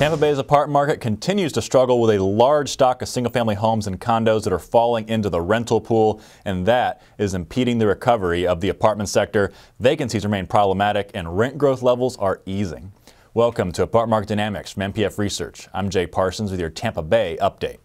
Tampa Bay's apartment market continues to struggle with a large stock of single family homes and condos that are falling into the rental pool, and that is impeding the recovery of the apartment sector. Vacancies remain problematic, and rent growth levels are easing. Welcome to Apartment Market Dynamics from MPF Research. I'm Jay Parsons with your Tampa Bay update.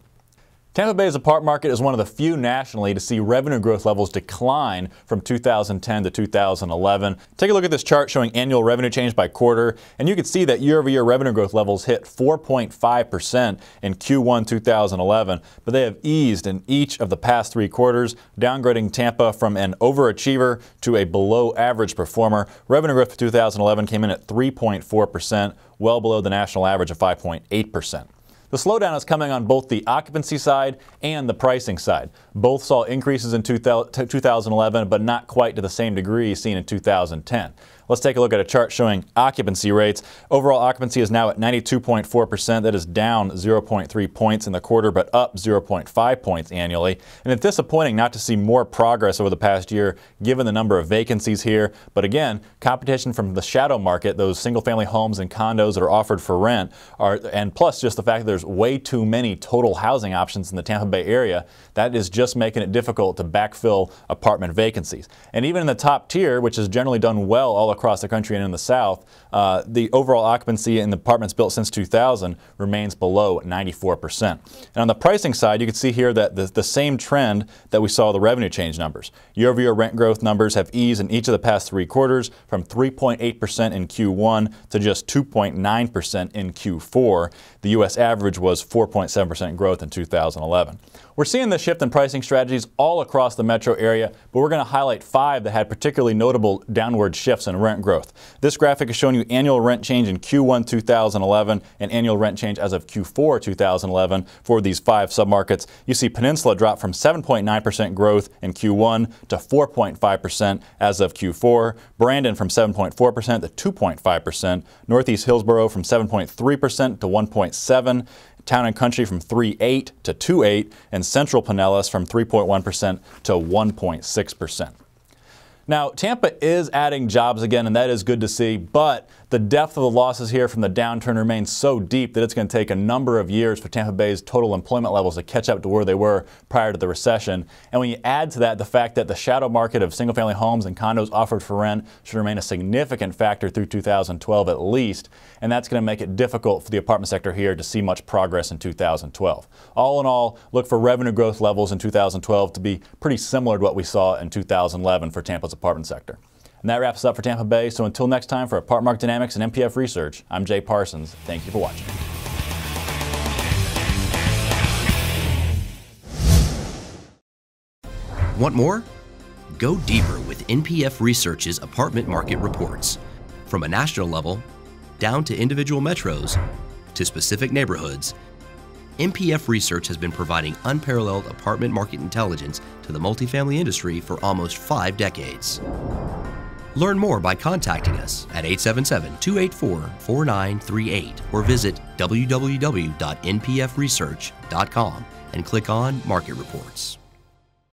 Tampa Bay's apartment market is one of the few nationally to see revenue growth levels decline from 2010 to 2011. Take a look at this chart showing annual revenue change by quarter, and you can see that year-over-year revenue growth levels hit 4.5% in Q1 2011, but they have eased in each of the past three quarters, downgrading Tampa from an overachiever to a below-average performer. Revenue growth for 2011 came in at 3.4%, well below the national average of 5.8%. The slowdown is coming on both the occupancy side and the pricing side. Both saw increases in 2011, but not quite to the same degree seen in 2010. Let's take a look at a chart showing occupancy rates. Overall occupancy is now at 92.4%. That is down 0.3 points in the quarter, but up 0.5 points annually. And it's disappointing not to see more progress over the past year, given the number of vacancies here. But again, competition from the shadow market, those single family homes and condos that are offered for rent, are, and plus just the fact that there's way too many total housing options in the Tampa Bay area, that is just making it difficult to backfill apartment vacancies. And even in the top tier, which has generally done well all across the country and in the South, uh, the overall occupancy in the apartments built since 2000 remains below 94%. And on the pricing side, you can see here that the, the same trend that we saw the revenue change numbers. Year-over-year rent growth numbers have eased in each of the past three quarters from 3.8% in Q1 to just 2.9% in Q4. The U.S. average was 4.7% growth in 2011. We're seeing the shift in pricing strategies all across the metro area, but we're going to highlight five that had particularly notable downward shifts in rent growth. This graphic is showing you annual rent change in Q1 2011 and annual rent change as of Q4 2011 for these five submarkets. You see Peninsula drop from 7.9% growth in Q1 to 4.5% as of Q4. Brandon from 7.4% to 2.5%. Northeast Hillsborough from 7.3% to 1.7 Town and Country from 3.8 to 2.8, and Central Pinellas from 3.1% to 1.6%. Now, Tampa is adding jobs again, and that is good to see, but the depth of the losses here from the downturn remains so deep that it's going to take a number of years for Tampa Bay's total employment levels to catch up to where they were prior to the recession. And when you add to that the fact that the shadow market of single family homes and condos offered for rent should remain a significant factor through 2012 at least, and that's going to make it difficult for the apartment sector here to see much progress in 2012. All in all, look for revenue growth levels in 2012 to be pretty similar to what we saw in 2011 for Tampa's apartment sector. And that wraps us up for Tampa Bay. So until next time for Apartment Market Dynamics and MPF Research, I'm Jay Parsons. Thank you for watching. Want more? Go deeper with MPF Research's apartment market reports. From a national level, down to individual metros, to specific neighborhoods, MPF Research has been providing unparalleled apartment market intelligence to the multifamily industry for almost five decades. Learn more by contacting us at 877 284 4938 or visit www.mpfresearch.com and click on Market Reports.